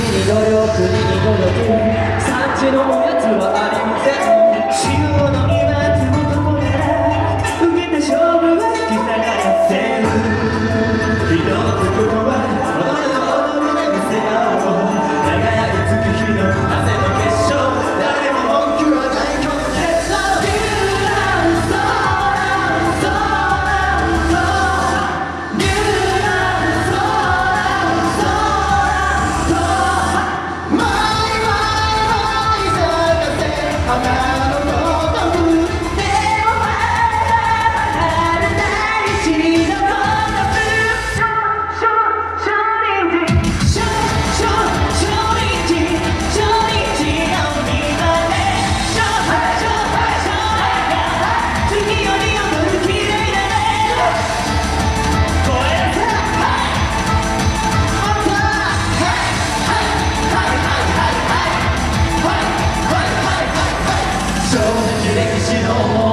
に努力に努力3時のおやつはありま 어.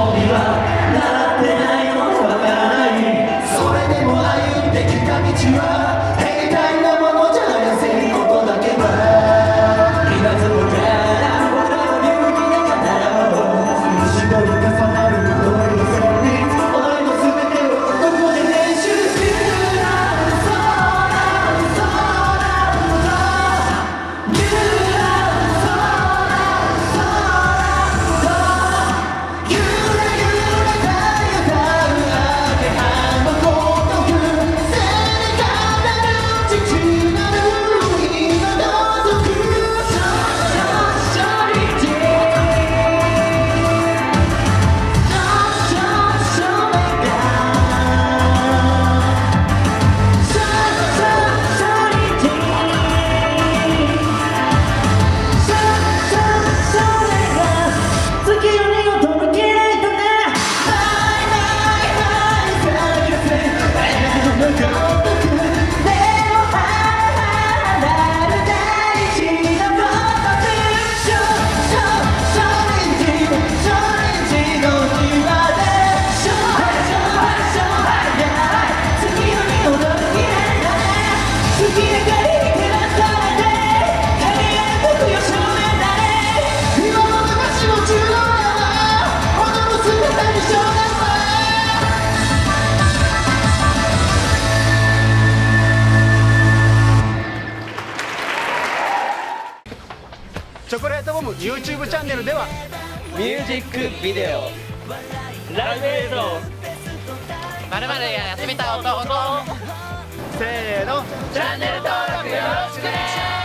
YouTube チャンネルではミュージックビデオ。ライブ映像。まるまるやってみた男。せーの。チャンネル登録よろしくね